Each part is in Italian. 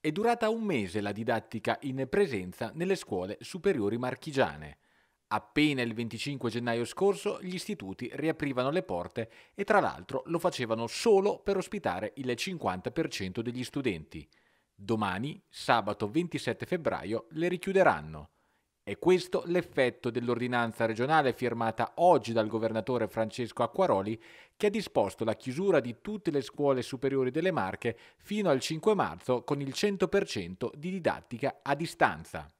È durata un mese la didattica in presenza nelle scuole superiori marchigiane. Appena il 25 gennaio scorso gli istituti riaprivano le porte e tra l'altro lo facevano solo per ospitare il 50% degli studenti. Domani, sabato 27 febbraio, le richiuderanno. È questo l'effetto dell'ordinanza regionale firmata oggi dal governatore Francesco Acquaroli che ha disposto la chiusura di tutte le scuole superiori delle Marche fino al 5 marzo con il 100% di didattica a distanza.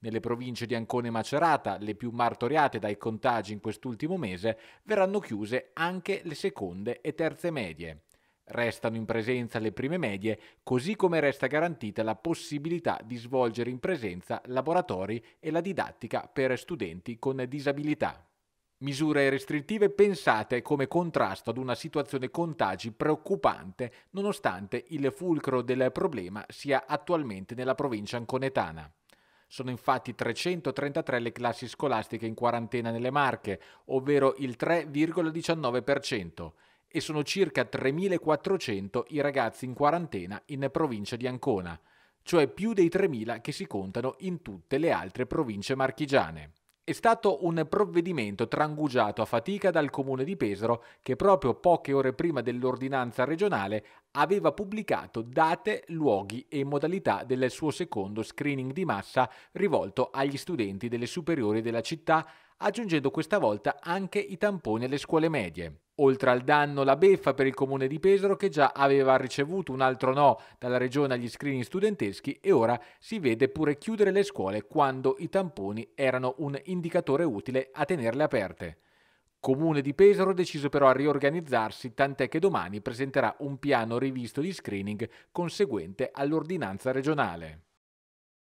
Nelle province di Ancona e Macerata, le più martoriate dai contagi in quest'ultimo mese, verranno chiuse anche le seconde e terze medie. Restano in presenza le prime medie, così come resta garantita la possibilità di svolgere in presenza laboratori e la didattica per studenti con disabilità. Misure restrittive pensate come contrasto ad una situazione contagi preoccupante, nonostante il fulcro del problema sia attualmente nella provincia anconetana. Sono infatti 333 le classi scolastiche in quarantena nelle Marche, ovvero il 3,19%, e sono circa 3.400 i ragazzi in quarantena in provincia di Ancona, cioè più dei 3.000 che si contano in tutte le altre province marchigiane. È stato un provvedimento trangugiato a fatica dal comune di Pesaro che proprio poche ore prima dell'ordinanza regionale aveva pubblicato date, luoghi e modalità del suo secondo screening di massa rivolto agli studenti delle superiori della città, aggiungendo questa volta anche i tamponi alle scuole medie. Oltre al danno, la beffa per il comune di Pesaro che già aveva ricevuto un altro no dalla regione agli screening studenteschi e ora si vede pure chiudere le scuole quando i tamponi erano un indicatore utile a tenerle aperte. Comune di Pesaro deciso però a riorganizzarsi, tant'è che domani presenterà un piano rivisto di screening conseguente all'ordinanza regionale.